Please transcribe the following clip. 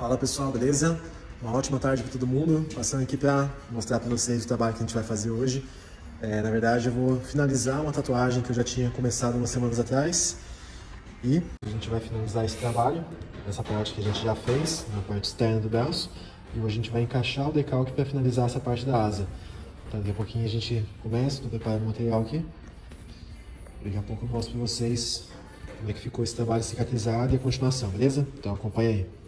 Fala pessoal, beleza? Uma ótima tarde para todo mundo. Passando aqui para mostrar para vocês o trabalho que a gente vai fazer hoje. É, na verdade, eu vou finalizar uma tatuagem que eu já tinha começado umas semanas atrás. E a gente vai finalizar esse trabalho, essa parte que a gente já fez, na parte externa do braço. E hoje a gente vai encaixar o decalque para finalizar essa parte da asa. Então, daqui a pouquinho a gente começa, estou preparando o material aqui. Daqui a pouco eu mostro para vocês como é que ficou esse trabalho cicatrizado e a continuação, beleza? Então acompanha aí.